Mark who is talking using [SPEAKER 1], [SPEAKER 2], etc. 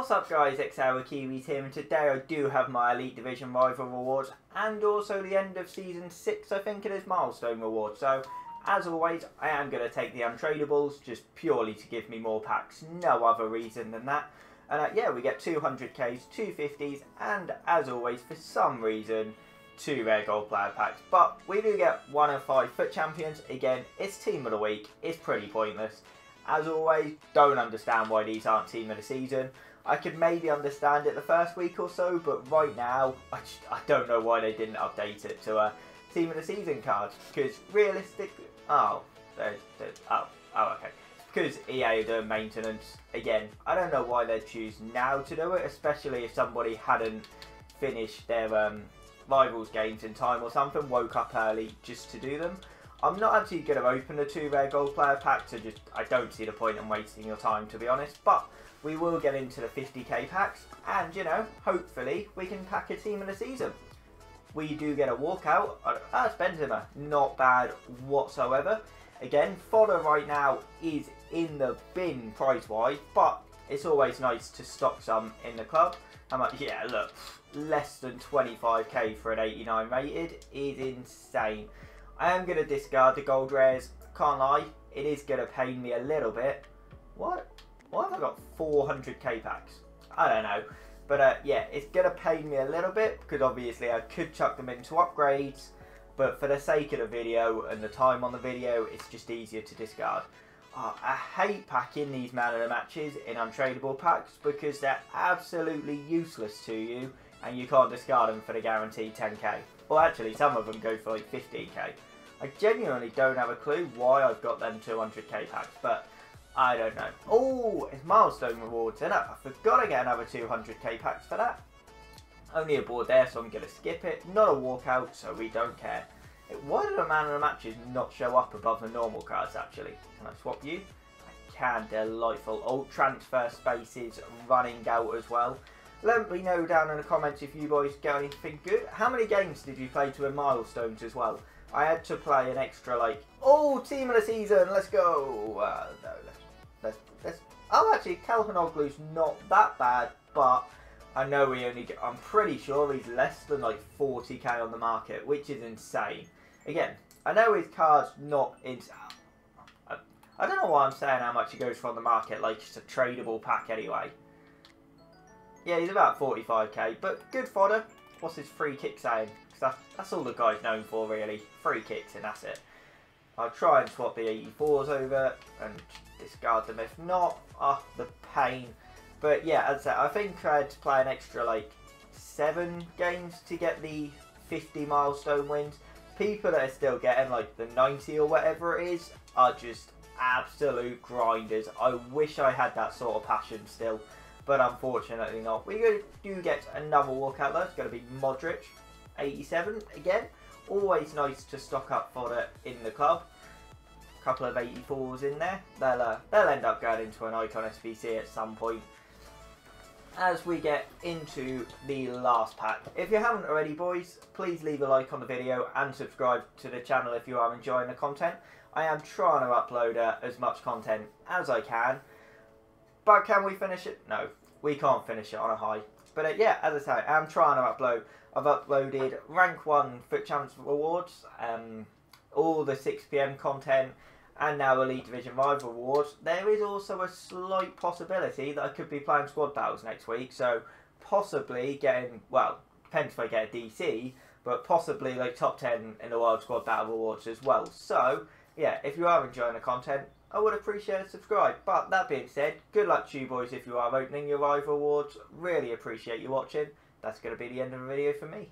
[SPEAKER 1] What's up guys, X Sour Kiwis here and today I do have my Elite Division Rival Rewards and also the end of Season 6 I think it is Milestone Reward. So as always I am going to take the untradables just purely to give me more packs, no other reason than that. And uh, yeah, we get 200ks, 250s and as always for some reason two rare gold player packs. But we do get one of five FUT Champions, again it's team of the week, it's pretty pointless. As always, don't understand why these aren't team of the season. I could maybe understand it the first week or so, but right now, I, just, I don't know why they didn't update it to a team of the season card. Because realistically, oh, there's, there's, oh, oh, okay. Because EA are doing maintenance again. I don't know why they choose now to do it, especially if somebody hadn't finished their um, rivals games in time or something, woke up early just to do them. I'm not actually going to open the two rare gold player pack, so just I don't see the point in wasting your time to be honest. But we will get into the 50k packs, and you know, hopefully we can pack a team in the season. We do get a walkout. Uh, that's Benzema, not bad whatsoever. Again, fodder right now is in the bin price-wise, but it's always nice to stock some in the club. How much? Yeah, look, less than 25k for an 89 rated is insane. I am going to discard the gold rares. Can't lie, it is going to pain me a little bit. What? Why have I got 400k packs? I don't know. But uh, yeah, it's going to pain me a little bit because obviously I could chuck them into upgrades. But for the sake of the video and the time on the video, it's just easier to discard. Oh, I hate packing these man of the matches in untradeable packs because they're absolutely useless to you and you can't discard them for the guaranteed 10k. Well, actually, some of them go for like 15k. I genuinely don't have a clue why I've got them 200k packs, but I don't know. Oh, it's milestone rewards, isn't it? I forgot to get another 200k packs for that. Only a board there, so I'm going to skip it. Not a walkout, so we don't care. Why did a man in the matches not show up above the normal cards, actually? Can I swap you? I can. Delightful. All transfer spaces running out as well. Let me know down in the comments if you boys get anything good. How many games did you play to win milestones as well? I had to play an extra, like, oh, team of the season, let's go. Uh, no, let's let's, let's, oh, actually, Calhanoglu's not that bad, but I know we only get, I'm pretty sure he's less than like 40k on the market, which is insane. Again, I know his card's not in. I, I don't know why I'm saying how much he goes for on the market, like it's a tradable pack anyway. Yeah, he's about 45k, but good fodder. What's his free kick saying? Because that's, that's all the guy's known for, really. Free kicks, and that's it. I'll try and swap the 84s over and discard them if not. Ah, oh, the pain. But yeah, as I said, I think I had to play an extra like seven games to get the 50 milestone wins. People that are still getting like the 90 or whatever it is are just absolute grinders. I wish I had that sort of passion still, but unfortunately not. We do get another walkout though. It's going to be Modric, 87 again. Always nice to stock up for it in the club A couple of 84s in there. They'll, uh, they'll end up going into an Icon SBC at some point. As we get into the last pack. If you haven't already, boys, please leave a like on the video and subscribe to the channel if you are enjoying the content. I am trying to upload uh, as much content as I can. But can we finish it? No, we can't finish it on a high. But uh, yeah, as I say, I'm trying to upload. I've uploaded rank 1 FUT Champs rewards, um, all the 6pm content, and now Elite Division Rival Awards, there is also a slight possibility that I could be playing squad battles next week. So possibly getting, well, depends if I get a DC, but possibly like top 10 in the World Squad Battle Awards as well. So, yeah, if you are enjoying the content, I would appreciate a subscribe. But that being said, good luck to you boys if you are opening your Rival Awards. Really appreciate you watching. That's going to be the end of the video for me.